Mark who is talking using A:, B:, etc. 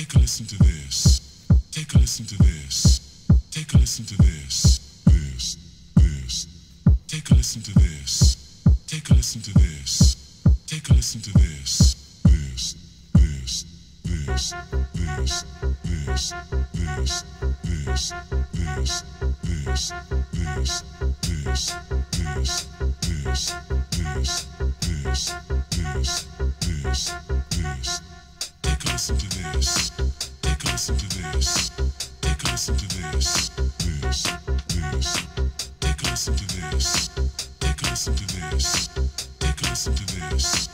A: Take a listen to this. Take a listen to this. Take a listen to this. This. This. Take a listen to this. Take a listen to this. Take a listen to this. This. This. This. This. This. This. This. This. This. This. This. This. This. Take a listen to this.